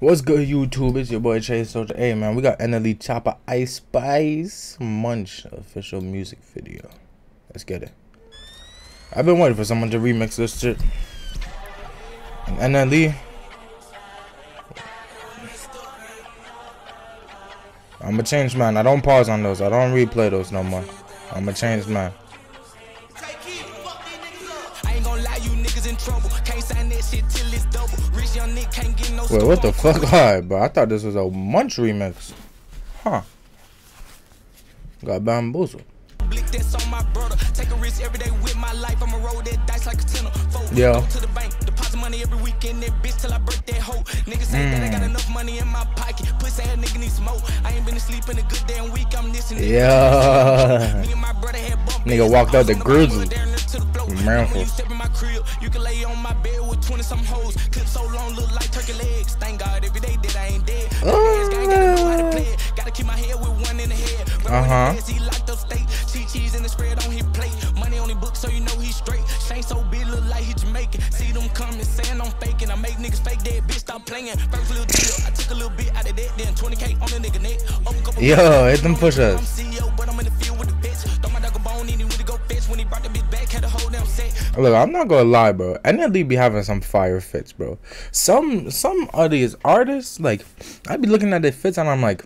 What's good, YouTube? It's your boy Trae Soulja. Hey, man, we got NLE Choppa Ice Spice Munch official music video. Let's get it. I've been waiting for someone to remix this shit. And NLE. I'm a changed man. I don't pause on those. I don't replay those no more. I'm a changed man. Wait, what the fuck? Alright, bro. I thought this was a Munch remix. Huh. Got bamboozled. Yeah. money every weekend, that bitch till I break that hoe. Niggas say that I got mm. enough money in my pocket. Pussy ass nigga need smoke. I ain't been asleep in a good damn week. I'm listening. Yeah. Nigga walked out the grizzly. Manful. You can lay on my bed with 20 some hoes. Clip so long, look like turkey legs. Thank God every day that I ain't dead. Oh. Gotta keep my head with one in the head. Uh huh. He locked up state. cheese in the spread on his plate. Money on his book, so you know he's straight. Shane so big, look like he Jamaican. See them coming, saying I'm faking. I make niggas fake dead, bitch, stop playing. First little deal, I took a little bit out of that, then 20k on the nigga neck. Yo, hit them push ups. Look, I'm not gonna lie, bro. NLE be having some fire fits, bro. Some some of these artists, like, I be looking at their fits and I'm like,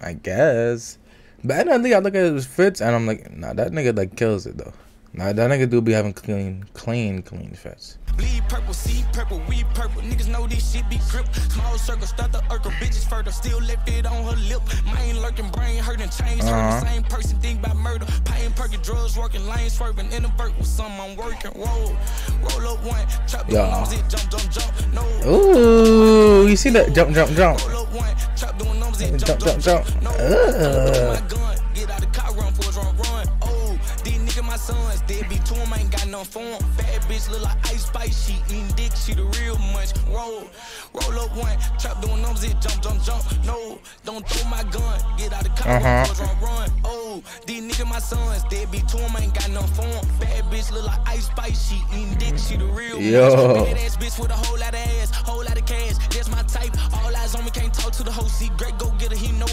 I guess. But NLE, I look at his fits and I'm like, nah, that nigga like kills it though. Nah, that nigga do be having clean, clean, clean fits. Bleed purple, see purple, we purple. Niggas know this shit be grip. Small circle, start the urkel, bitches further. Still left it on her lip. Mind lurking, brain hurting, change uh -huh. Same person think about murder. Paying perky, drugs working, lane swerving. In the vert with some I'm working. Roll, roll up one, chop the arms, it jump, jump, jump. No. Ooh, you see that? Jump, jump, jump. Roll up one, chop the arms, it jump, jump, jump. jump. Uh. My sons, they be to them, ain't got no form. Bad bitch look like ice spice, she eating dick, she the real munch. Roll, roll up one, trap doing numbers, it jump, jump, jump. No, don't throw my gun, get out the car, uh-huh. run, run. Oh, these niggas my sons, they be to them, ain't got no form. Bad bitch look like ice spice, she eating dick, she the real Yo. Bad ass bitch with a whole lot of ass, whole lot of cash, that's my type. All eyes on me, can't talk to the whole seat. Great go get her, he know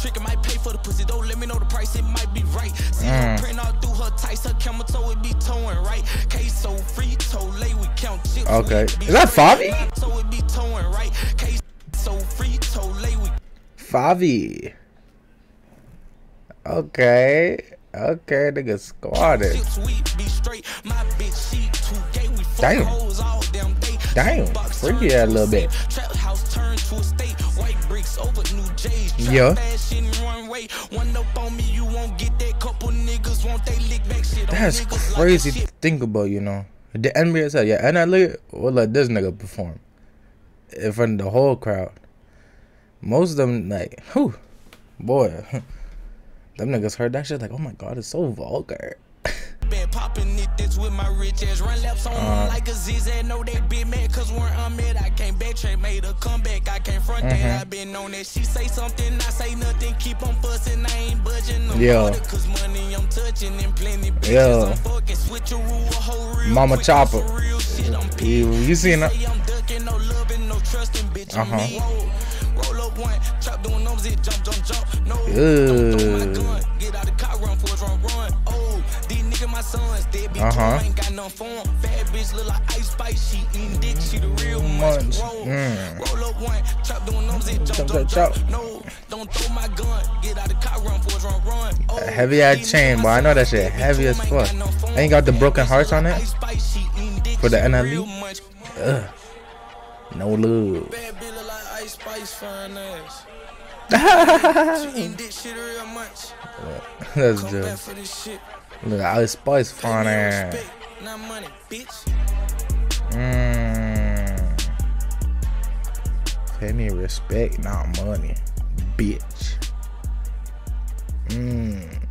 trick, I might pay for the pussy. Don't let me know the price, it might be right. See mm. print all through her tights, her camel toe it be towing right. Case so free, toe lay we count chips. Okay, is that Favi? So it be towing right. Case so free, toe lay we. Favi. Okay. Okay, nigga squatted. Damn. Damn. Freaky a little bit. Yeah. That's crazy to think about, you know. The NBA said, yeah, and I will let this nigga perform in front of the whole crowd. Most of them, like, whew, boy, them niggas heard that shit, like, oh my god, it's so vulgar been popping it this with my rich ass run on uh, like a they cause we're unmet I can't backtrack made a comeback I can't front mm -hmm. that I been on that she say something I say nothing keep on fussing I ain't budging no yeah. cause money I'm touching and plenty bitches yeah. I'm fucking switch a rule a whole real Mama Choppa you, you seen that uh-huh roll up one, chop doing numbers, it jump, jump, jump. No, don't throw my gun, get out the car, run for run, run. Oh, these niggas my sons, they be uh-huh. ain't got no form. Bad bitch look like ice spice, she eating dick, she the real munch. Roll, mm. roll up one, chop doing numbers, it jump, jump, jump. No, don't throw my gun, get out the car, run for run, run. Oh, heavy ass chain, boy. I know that shit heavy as fuck. Ain't got the broken hearts on it for the NLE. Ugh. No love. Spice fine ass. she eating this shit real much. That's just. Look, Ice Spice fine ass. Not money, bitch. Mmm. Pay me respect, not money, bitch. Mmm.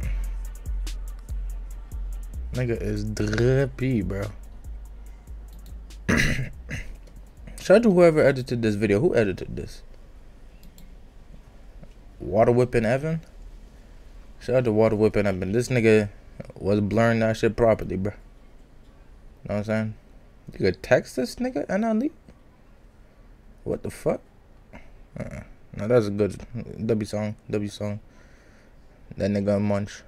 Nigga is drippy, bro. Shout out to whoever edited this video. Who edited this? Water Whipping Evan? Shout out to Water Whipping Evan. This nigga was blurring that shit properly, bro. Know what I'm saying? You could text this nigga and I leave. What the fuck? Uh, no, that's a good W song. W song. That nigga munch.